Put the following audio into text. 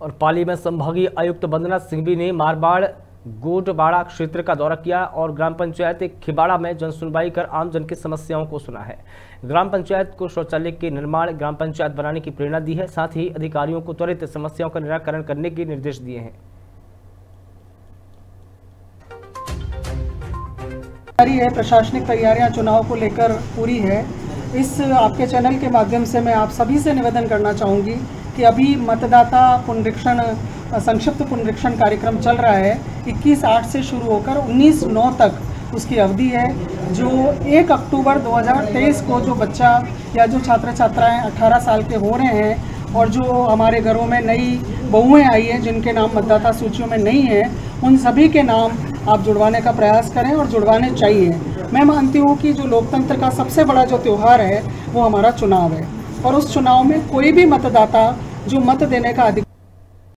और पाली में संभागीय आयुक्त वंदना सिंघवी ने मारवाड़ गोटबाड़ा क्षेत्र का दौरा किया और ग्राम पंचायत खिबाड़ा में जन सुनवाई कर आमजन की समस्याओं को सुना है। ग्राम पंचायत को शौचालय के निर्माण ग्राम पंचायत बनाने की प्रेरणा दी है, साथ ही अधिकारियों को त्वरित समस्याओं का निराकरण करने के निर्देश दिए हैं। तैयारी है, प्रशासनिक तैयारियाँ चुनाव को लेकर पूरी है। इस आपके चैनल के माध्यम से मैं आप सभी से निवेदन करना चाहूँगी कि अभी मतदाता पुनरीक्षण, संक्षिप्त पुनरीक्षण कार्यक्रम चल रहा है 21 आठ से शुरू होकर 19 नौ तक उसकी अवधि है, जो 1 अक्टूबर 2023 को जो बच्चा या जो छात्र छात्राएँ 18 साल के हो रहे हैं और जो हमारे घरों में नई बहुएँ आई हैं, जिनके नाम मतदाता सूचियों में नहीं है, उन सभी के नाम आप जुड़वाने का प्रयास करें और जुड़वाने चाहिए। मैं मानती हूँ कि जो लोकतंत्र का सबसे बड़ा जो त्यौहार है, वो हमारा चुनाव है। और उस चुनाव में कोई भी मतदाता जो मत देने का अधिकार